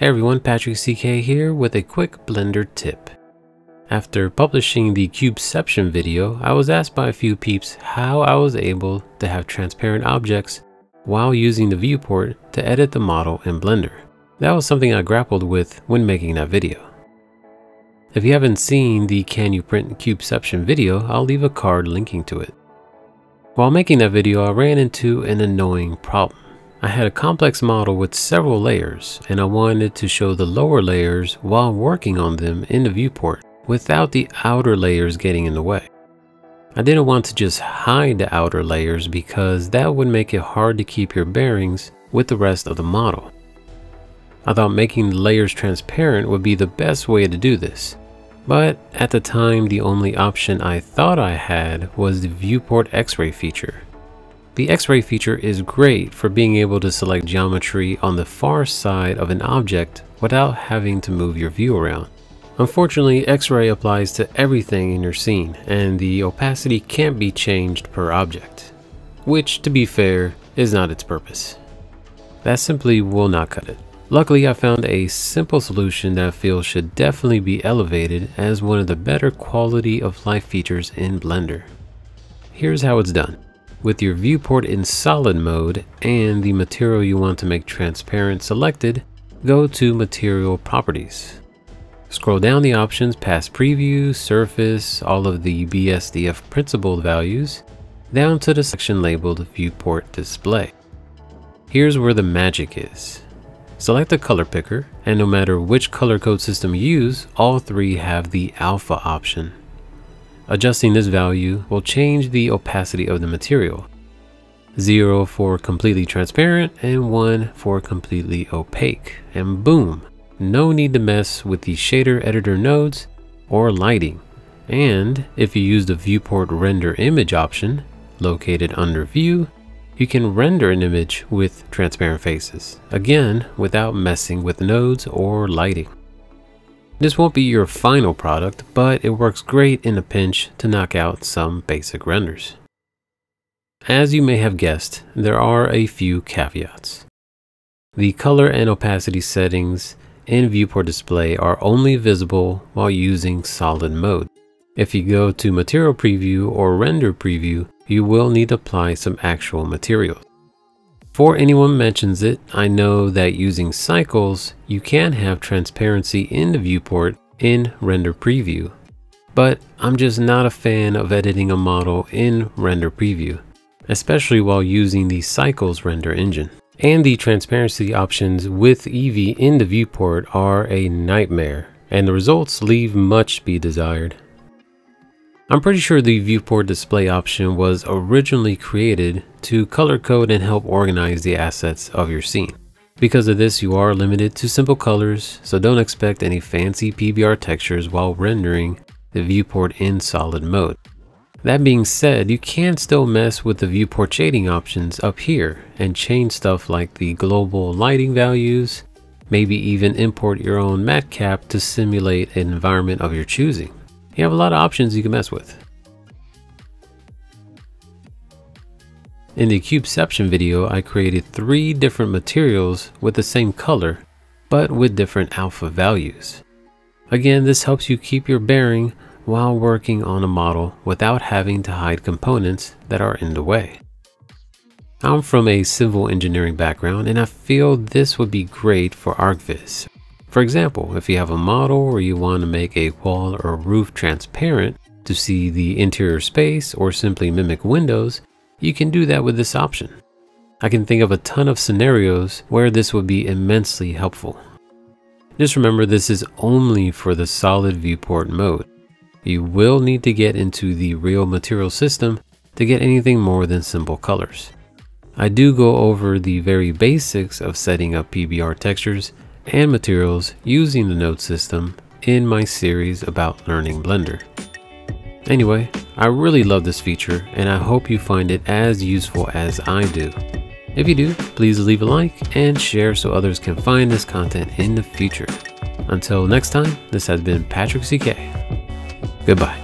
Hey everyone, Patrick CK here with a quick Blender tip. After publishing the Cubeception video, I was asked by a few peeps how I was able to have transparent objects while using the viewport to edit the model in Blender. That was something I grappled with when making that video. If you haven't seen the Can You Print Cubeception video, I'll leave a card linking to it. While making that video, I ran into an annoying problem. I had a complex model with several layers and I wanted to show the lower layers while working on them in the viewport without the outer layers getting in the way. I didn't want to just hide the outer layers because that would make it hard to keep your bearings with the rest of the model. I thought making the layers transparent would be the best way to do this. But at the time, the only option I thought I had was the viewport x-ray feature. The X-ray feature is great for being able to select geometry on the far side of an object without having to move your view around. Unfortunately, X-ray applies to everything in your scene, and the opacity can't be changed per object, which, to be fair, is not its purpose. That simply will not cut it. Luckily, I found a simple solution that I feel should definitely be elevated as one of the better quality of life features in Blender. Here's how it's done. With your viewport in solid mode and the material you want to make transparent selected, go to Material Properties. Scroll down the options past Preview, Surface, all of the BSDF principled values, down to the section labeled Viewport Display. Here's where the magic is. Select a color picker, and no matter which color code system you use, all three have the alpha option. Adjusting this value will change the opacity of the material. 0 for completely transparent and 1 for completely opaque. And boom, no need to mess with the shader editor nodes or lighting. And if you use the viewport render image option located under view, you can render an image with transparent faces, again without messing with nodes or lighting. This won't be your final product, but it works great in a pinch to knock out some basic renders. As you may have guessed, there are a few caveats. The color and opacity settings in viewport display are only visible while using solid mode. If you go to material preview or render preview, you will need to apply some actual materials. Before anyone mentions it, I know that using cycles, you can have transparency in the viewport in render preview. But I'm just not a fan of editing a model in render preview, especially while using the cycles render engine. And the transparency options with Eevee in the viewport are a nightmare, and the results leave much to be desired. I'm pretty sure the viewport display option was originally created to color code and help organize the assets of your scene. Because of this, you are limited to simple colors, so don't expect any fancy PBR textures while rendering the viewport in solid mode. That being said, you can still mess with the viewport shading options up here and change stuff like the global lighting values, maybe even import your own MatCap to simulate an environment of your choosing you have a lot of options you can mess with. In the Cubeception video, I created three different materials with the same color, but with different alpha values. Again, this helps you keep your bearing while working on a model without having to hide components that are in the way. I'm from a civil engineering background and I feel this would be great for ArchViz for example, if you have a model or you want to make a wall or roof transparent to see the interior space or simply mimic windows, you can do that with this option. I can think of a ton of scenarios where this would be immensely helpful. Just remember this is only for the solid viewport mode. You will need to get into the real material system to get anything more than simple colors. I do go over the very basics of setting up PBR textures and materials using the node system in my series about learning Blender. Anyway, I really love this feature and I hope you find it as useful as I do. If you do, please leave a like and share so others can find this content in the future. Until next time, this has been Patrick CK. Goodbye.